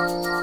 Música